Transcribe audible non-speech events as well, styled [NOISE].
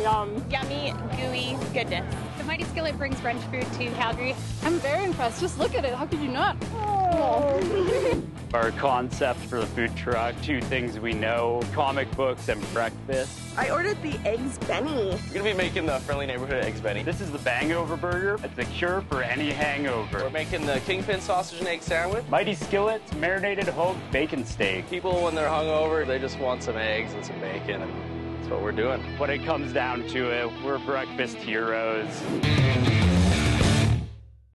Yum. Yummy, gooey goodness. The Mighty Skillet brings French food to Calgary. I'm very impressed. Just look at it. How could you not? [LAUGHS] Our concept for the food truck, two things we know, comic books and breakfast. I ordered the eggs Benny. We're gonna be making the friendly neighborhood eggs Benny. This is the Bangover Burger. It's a cure for any hangover. We're making the kingpin sausage and egg sandwich. Mighty Skillets, marinated whole bacon steak. People, when they're hungover, they just want some eggs and some bacon, and that's what we're doing. When it comes down to it, we're breakfast heroes.